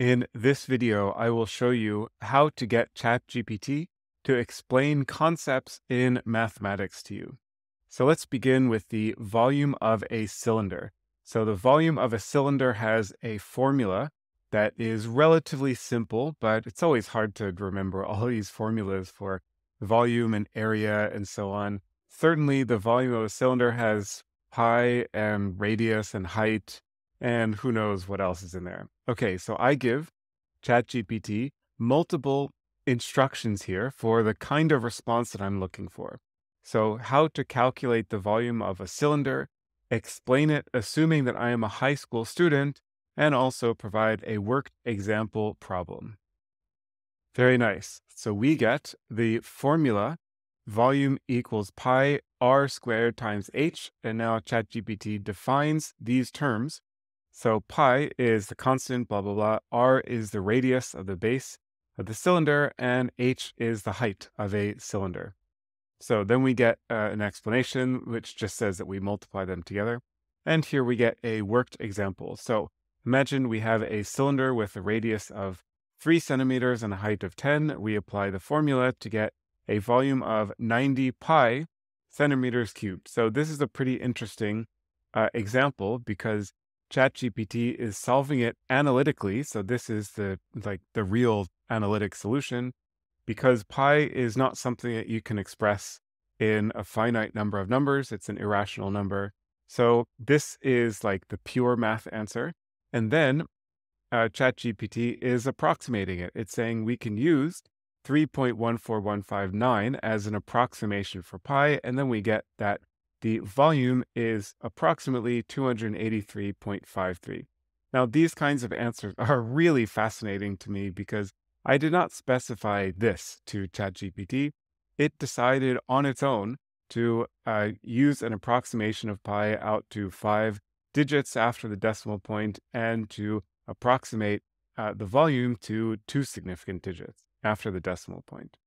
In this video, I will show you how to get ChatGPT to explain concepts in mathematics to you. So let's begin with the volume of a cylinder. So the volume of a cylinder has a formula that is relatively simple, but it's always hard to remember all these formulas for volume and area and so on. Certainly, the volume of a cylinder has pi and radius and height and who knows what else is in there. Okay, so I give ChatGPT multiple instructions here for the kind of response that I'm looking for. So, how to calculate the volume of a cylinder, explain it assuming that I am a high school student, and also provide a worked example problem. Very nice. So, we get the formula volume equals pi r squared times h, and now ChatGPT defines these terms so pi is the constant, blah, blah, blah. R is the radius of the base of the cylinder, and h is the height of a cylinder. So then we get uh, an explanation which just says that we multiply them together. And here we get a worked example. So imagine we have a cylinder with a radius of 3 centimeters and a height of 10. We apply the formula to get a volume of 90 pi centimeters cubed. So this is a pretty interesting uh, example because ChatGPT is solving it analytically. So this is the like the real analytic solution because pi is not something that you can express in a finite number of numbers. It's an irrational number. So this is like the pure math answer. And then uh, ChatGPT is approximating it. It's saying we can use 3.14159 as an approximation for pi, and then we get that the volume is approximately 283.53. Now, these kinds of answers are really fascinating to me because I did not specify this to ChatGPT. It decided on its own to uh, use an approximation of pi out to five digits after the decimal point and to approximate uh, the volume to two significant digits after the decimal point.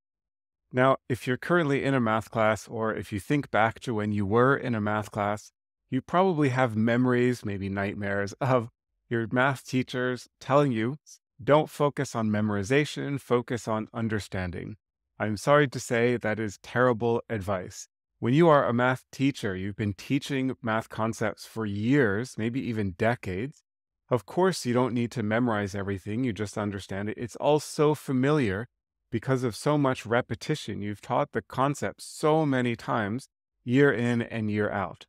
Now, if you're currently in a math class, or if you think back to when you were in a math class, you probably have memories, maybe nightmares, of your math teachers telling you don't focus on memorization, focus on understanding. I'm sorry to say that is terrible advice. When you are a math teacher, you've been teaching math concepts for years, maybe even decades. Of course, you don't need to memorize everything, you just understand it. It's all so familiar because of so much repetition. You've taught the concept so many times, year in and year out.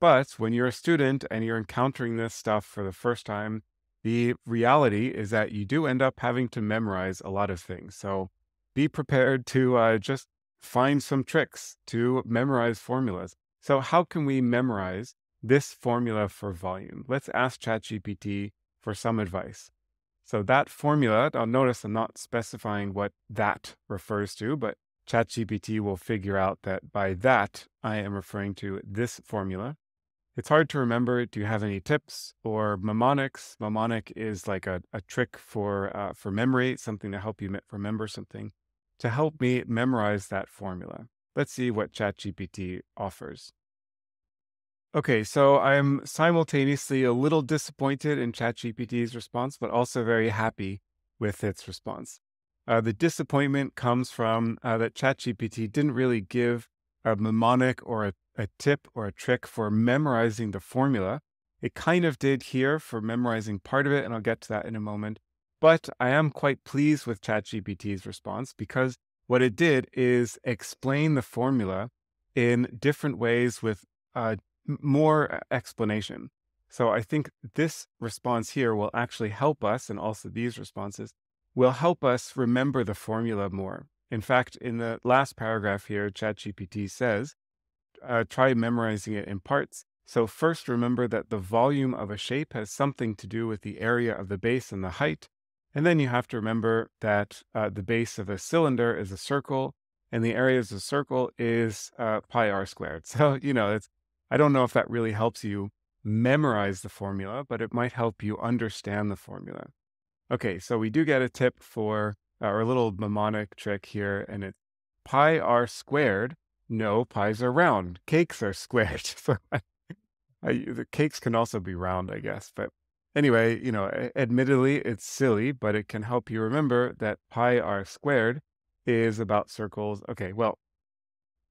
But when you're a student and you're encountering this stuff for the first time, the reality is that you do end up having to memorize a lot of things. So be prepared to uh, just find some tricks to memorize formulas. So, how can we memorize this formula for volume? Let's ask ChatGPT for some advice. So that formula, I'll notice I'm not specifying what that refers to, but ChatGPT will figure out that by that, I am referring to this formula. It's hard to remember. Do you have any tips or mnemonics? Mnemonic is like a, a trick for, uh, for memory, something to help you remember something. To help me memorize that formula, let's see what ChatGPT offers. Okay, so I'm simultaneously a little disappointed in ChatGPT's response, but also very happy with its response. Uh, the disappointment comes from uh, that ChatGPT didn't really give a mnemonic or a, a tip or a trick for memorizing the formula. It kind of did here for memorizing part of it, and I'll get to that in a moment. But I am quite pleased with ChatGPT's response because what it did is explain the formula in different ways with uh, more explanation. So I think this response here will actually help us, and also these responses will help us remember the formula more. In fact, in the last paragraph here, ChatGPT says, uh, try memorizing it in parts. So first remember that the volume of a shape has something to do with the area of the base and the height. And then you have to remember that uh, the base of a cylinder is a circle and the area of the circle is uh, pi r squared. So, you know, it's I don't know if that really helps you memorize the formula, but it might help you understand the formula. Okay, so we do get a tip for our little mnemonic trick here, and it's pi r squared. No, pies are round. Cakes are squared. so I, the cakes can also be round, I guess. But Anyway, you know, admittedly, it's silly, but it can help you remember that pi r squared is about circles. Okay, well,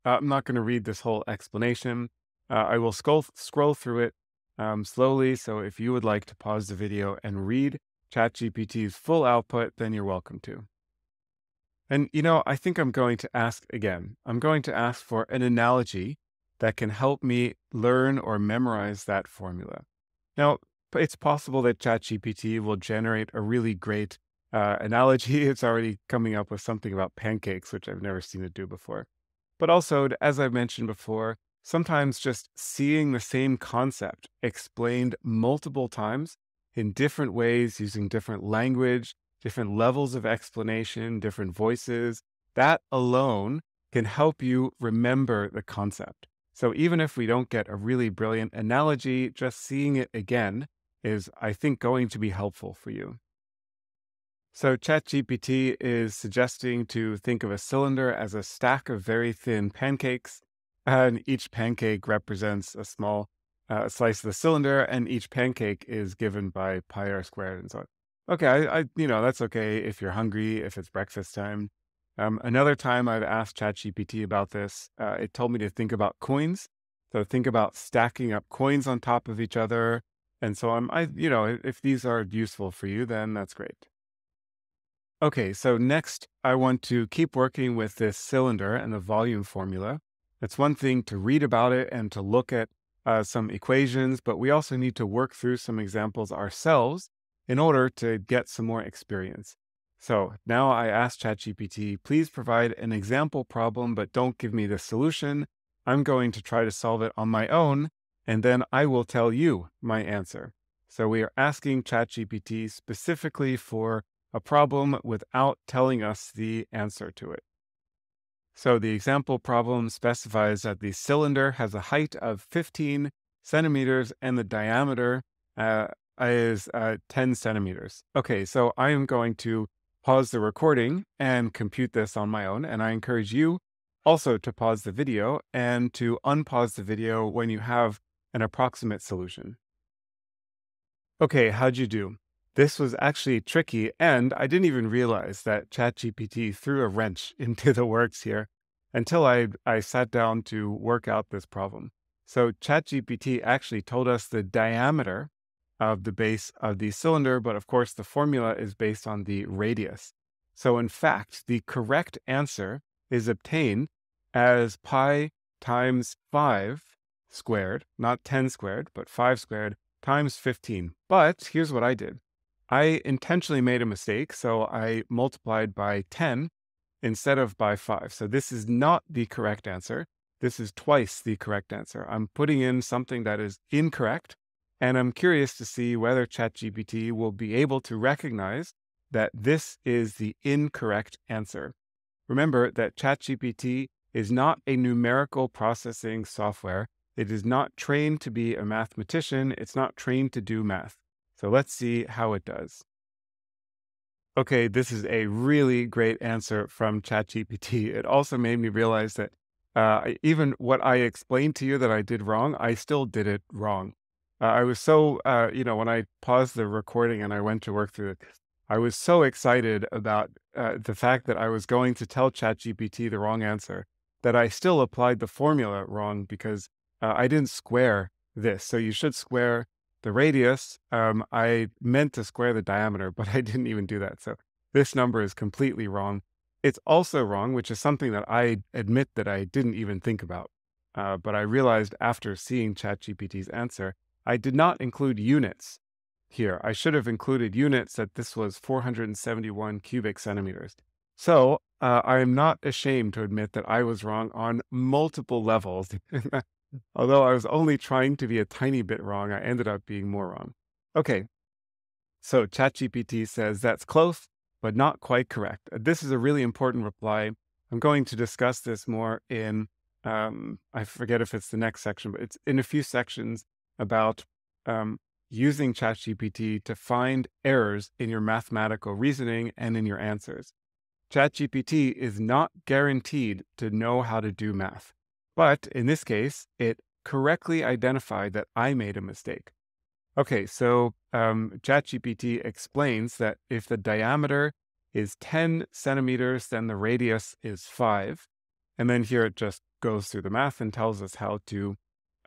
uh, I'm not going to read this whole explanation. Uh, I will scroll, scroll through it um, slowly. So if you would like to pause the video and read ChatGPT's full output, then you're welcome to. And, you know, I think I'm going to ask again. I'm going to ask for an analogy that can help me learn or memorize that formula. Now, it's possible that ChatGPT will generate a really great uh, analogy. It's already coming up with something about pancakes, which I've never seen it do before. But also, as I mentioned before, sometimes just seeing the same concept explained multiple times in different ways using different language, different levels of explanation, different voices, that alone can help you remember the concept. So even if we don't get a really brilliant analogy, just seeing it again is, I think, going to be helpful for you. So ChatGPT is suggesting to think of a cylinder as a stack of very thin pancakes, and each pancake represents a small uh, slice of the cylinder, and each pancake is given by pi r squared and so on. Okay, I, I, you know that's okay if you're hungry, if it's breakfast time. Um, another time I've asked ChatGPT about this, uh, it told me to think about coins. So think about stacking up coins on top of each other, and so I'm, I, you know, if these are useful for you, then that's great. Okay, so next I want to keep working with this cylinder and the volume formula. It's one thing to read about it and to look at uh, some equations, but we also need to work through some examples ourselves in order to get some more experience. So now I ask ChatGPT, please provide an example problem, but don't give me the solution. I'm going to try to solve it on my own, and then I will tell you my answer. So we are asking ChatGPT specifically for a problem without telling us the answer to it. So the example problem specifies that the cylinder has a height of 15 centimeters and the diameter uh, is uh, 10 centimeters. Okay, so I am going to pause the recording and compute this on my own. And I encourage you also to pause the video and to unpause the video when you have an approximate solution. Okay, how'd you do? This was actually tricky, and I didn't even realize that ChatGPT threw a wrench into the works here until I, I sat down to work out this problem. So ChatGPT actually told us the diameter of the base of the cylinder, but of course the formula is based on the radius. So in fact, the correct answer is obtained as pi times 5 squared, not 10 squared, but 5 squared times 15. But here's what I did. I intentionally made a mistake, so I multiplied by 10 instead of by 5. So this is not the correct answer. This is twice the correct answer. I'm putting in something that is incorrect, and I'm curious to see whether ChatGPT will be able to recognize that this is the incorrect answer. Remember that ChatGPT is not a numerical processing software. It is not trained to be a mathematician. It's not trained to do math. So let's see how it does. Okay, this is a really great answer from ChatGPT. It also made me realize that uh, even what I explained to you that I did wrong, I still did it wrong. Uh, I was so, uh, you know, when I paused the recording and I went to work through it, I was so excited about uh, the fact that I was going to tell ChatGPT the wrong answer that I still applied the formula wrong because uh, I didn't square this. So you should square the radius, um, I meant to square the diameter, but I didn't even do that. So this number is completely wrong. It's also wrong, which is something that I admit that I didn't even think about. Uh, but I realized after seeing ChatGPT's answer, I did not include units here. I should have included units that this was 471 cubic centimeters. So uh, I am not ashamed to admit that I was wrong on multiple levels. Although I was only trying to be a tiny bit wrong, I ended up being more wrong. Okay, so ChatGPT says that's close, but not quite correct. Uh, this is a really important reply. I'm going to discuss this more in, um, I forget if it's the next section, but it's in a few sections about um, using ChatGPT to find errors in your mathematical reasoning and in your answers. ChatGPT is not guaranteed to know how to do math. But in this case, it correctly identified that I made a mistake. Okay, so um, ChatGPT explains that if the diameter is 10 centimeters, then the radius is 5. And then here it just goes through the math and tells us how to,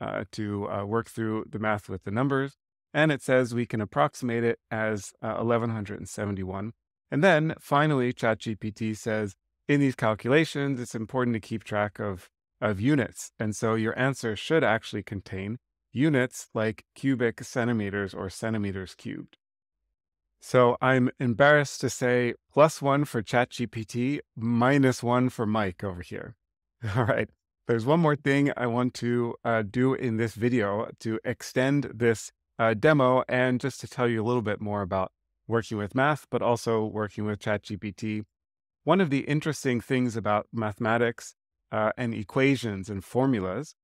uh, to uh, work through the math with the numbers. And it says we can approximate it as uh, 1171. And then finally, ChatGPT says in these calculations, it's important to keep track of, of units. And so your answer should actually contain units like cubic centimeters or centimeters cubed. So I'm embarrassed to say plus one for ChatGPT, minus one for Mike over here. All right. There's one more thing I want to uh, do in this video to extend this uh, demo and just to tell you a little bit more about working with math, but also working with ChatGPT. One of the interesting things about mathematics uh, and equations and formulas,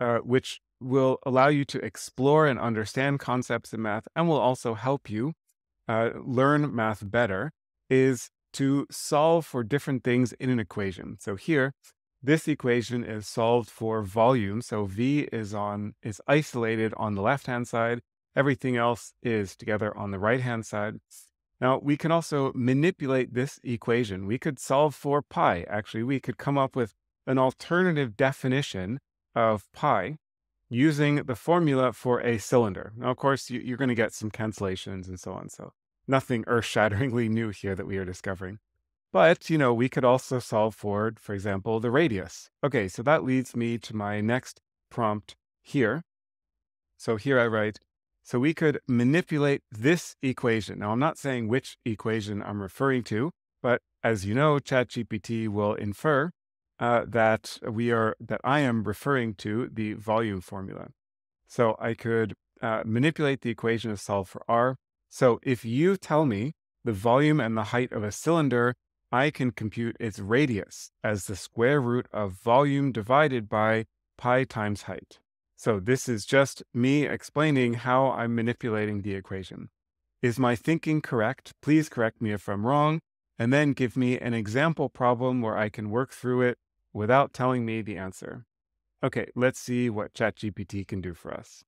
uh, which will allow you to explore and understand concepts in math and will also help you uh, learn math better, is to solve for different things in an equation. So here, this equation is solved for volume. So V is on is isolated on the left-hand side. Everything else is together on the right-hand side. Now, we can also manipulate this equation. We could solve for pi. Actually, we could come up with an alternative definition of pi using the formula for a cylinder. Now, of course, you, are going to get some cancellations and so on. So nothing earth-shatteringly new here that we are discovering. But, you know, we could also solve for, for example, the radius. Okay, so that leads me to my next prompt here. So here I write, so we could manipulate this equation. Now, I'm not saying which equation I'm referring to, but as you know, ChatGPT will infer uh, that we are that I am referring to the volume formula. So I could uh, manipulate the equation to solve for r. So if you tell me the volume and the height of a cylinder, I can compute its radius as the square root of volume divided by pi times height. So this is just me explaining how I'm manipulating the equation. Is my thinking correct? Please correct me if I'm wrong, and then give me an example problem where I can work through it without telling me the answer. Okay, let's see what ChatGPT can do for us.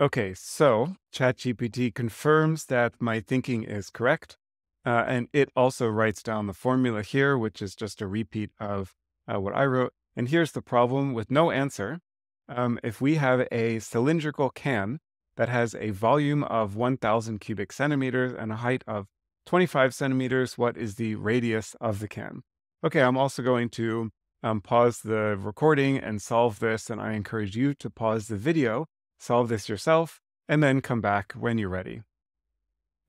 Okay, so ChatGPT confirms that my thinking is correct. Uh, and it also writes down the formula here, which is just a repeat of uh, what I wrote. And here's the problem with no answer. Um, if we have a cylindrical can that has a volume of 1000 cubic centimeters and a height of 25 centimeters, what is the radius of the can? Okay, I'm also going to um, pause the recording and solve this. And I encourage you to pause the video, solve this yourself, and then come back when you're ready.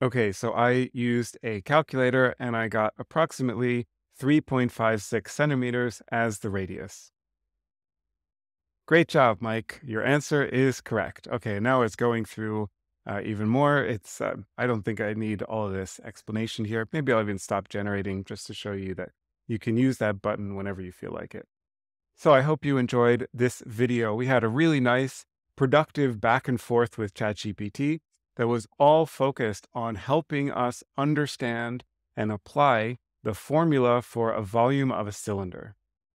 Okay, so I used a calculator and I got approximately 3.56 centimeters as the radius. Great job, Mike. Your answer is correct. Okay, now it's going through uh, even more. It's uh, I don't think I need all this explanation here. Maybe I'll even stop generating just to show you that you can use that button whenever you feel like it. So I hope you enjoyed this video. We had a really nice, productive back and forth with ChatGPT that was all focused on helping us understand and apply the formula for a volume of a cylinder.